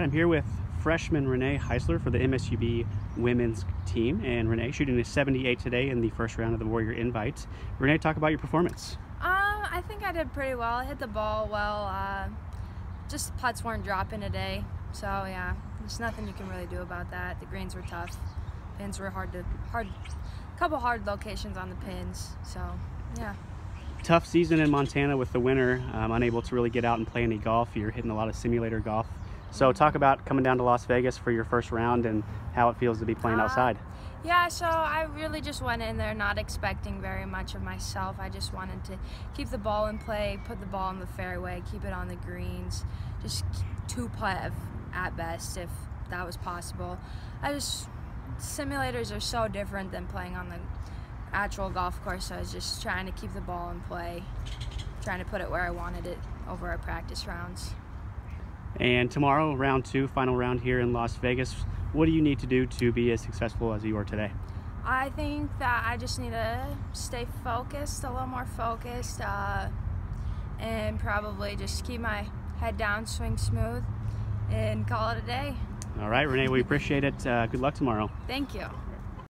right, I'm here with freshman Renae Heisler for the MSUB women's team. And Renae shooting a 78 today in the first round of the Warrior Invite. Renae, talk about your performance. Um, I think I did pretty well. I hit the ball well. Uh, just putts weren't dropping today. So yeah, there's nothing you can really do about that. The greens were tough. Pins were hard to hard. a Couple hard locations on the pins. So yeah tough season in Montana with the winter, um, unable to really get out and play any golf. You're hitting a lot of simulator golf. So talk about coming down to Las Vegas for your first round and how it feels to be playing uh, outside. Yeah, so I really just went in there not expecting very much of myself. I just wanted to keep the ball in play, put the ball in the fairway, keep it on the greens, just two putt at best if that was possible. I just simulators are so different than playing on the actual golf course. So I was just trying to keep the ball in play, trying to put it where I wanted it over our practice rounds. And tomorrow, round two, final round here in Las Vegas. What do you need to do to be as successful as you are today? I think that I just need to stay focused, a little more focused, uh, and probably just keep my head down, swing smooth, and call it a day. All right, Renae, we appreciate it. Uh, good luck tomorrow. Thank you.